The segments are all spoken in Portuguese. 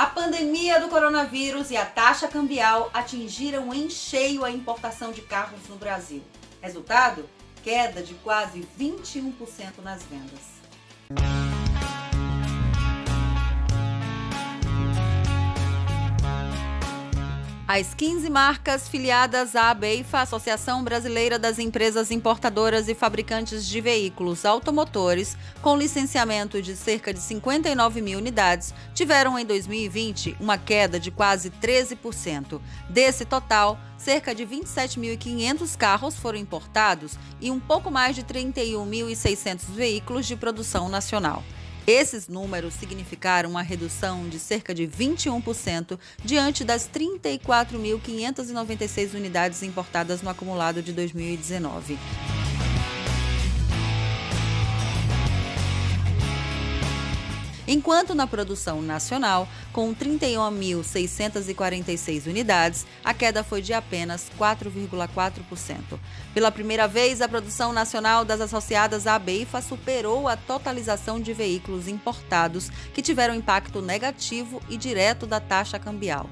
A pandemia do coronavírus e a taxa cambial atingiram em cheio a importação de carros no Brasil. Resultado? Queda de quase 21% nas vendas. As 15 marcas filiadas à ABEIFA, Associação Brasileira das Empresas Importadoras e Fabricantes de Veículos Automotores, com licenciamento de cerca de 59 mil unidades, tiveram em 2020 uma queda de quase 13%. Desse total, cerca de 27.500 carros foram importados e um pouco mais de 31.600 veículos de produção nacional. Esses números significaram uma redução de cerca de 21% diante das 34.596 unidades importadas no acumulado de 2019. Enquanto na produção nacional, com 31.646 unidades, a queda foi de apenas 4,4%. Pela primeira vez, a produção nacional das associadas à BEIFA superou a totalização de veículos importados que tiveram impacto negativo e direto da taxa cambial.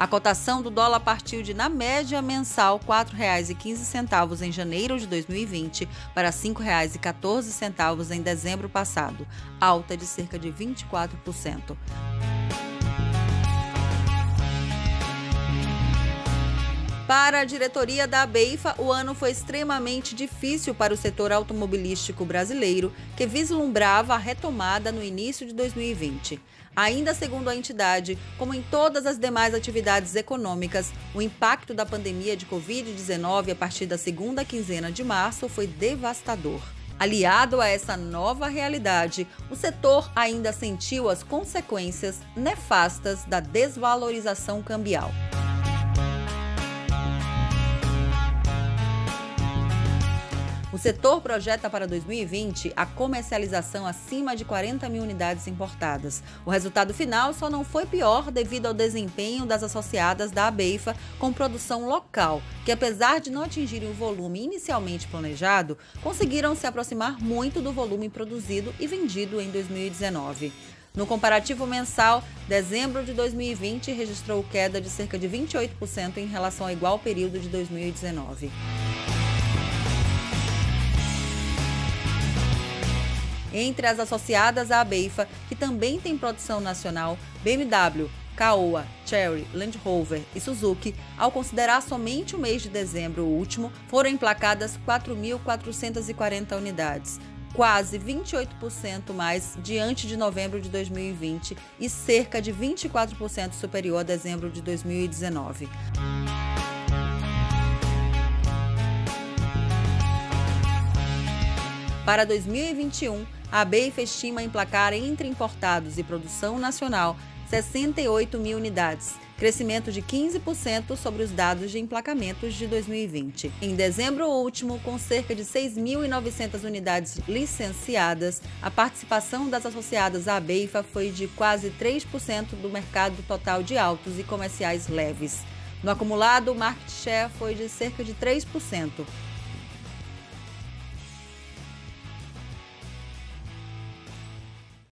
A cotação do dólar partiu de, na média mensal, R$ 4,15 em janeiro de 2020 para R$ 5,14 em dezembro passado, alta de cerca de 24%. Para a diretoria da ABEIFA, o ano foi extremamente difícil para o setor automobilístico brasileiro, que vislumbrava a retomada no início de 2020. Ainda segundo a entidade, como em todas as demais atividades econômicas, o impacto da pandemia de Covid-19 a partir da segunda quinzena de março foi devastador. Aliado a essa nova realidade, o setor ainda sentiu as consequências nefastas da desvalorização cambial. Setor projeta para 2020 a comercialização acima de 40 mil unidades importadas. O resultado final só não foi pior devido ao desempenho das associadas da ABEIFA com produção local, que apesar de não atingirem o volume inicialmente planejado, conseguiram se aproximar muito do volume produzido e vendido em 2019. No comparativo mensal, dezembro de 2020 registrou queda de cerca de 28% em relação ao igual período de 2019. Entre as associadas à Abeifa, que também tem produção nacional, BMW, Caoa, Cherry, Land Rover e Suzuki, ao considerar somente o mês de dezembro último, foram emplacadas 4.440 unidades, quase 28% mais diante de novembro de 2020 e cerca de 24% superior a dezembro de 2019. Para 2021, a BEIF estima emplacar entre importados e produção nacional 68 mil unidades, crescimento de 15% sobre os dados de emplacamentos de 2020. Em dezembro último, com cerca de 6.900 unidades licenciadas, a participação das associadas à BEIFA foi de quase 3% do mercado total de autos e comerciais leves. No acumulado, o market share foi de cerca de 3%.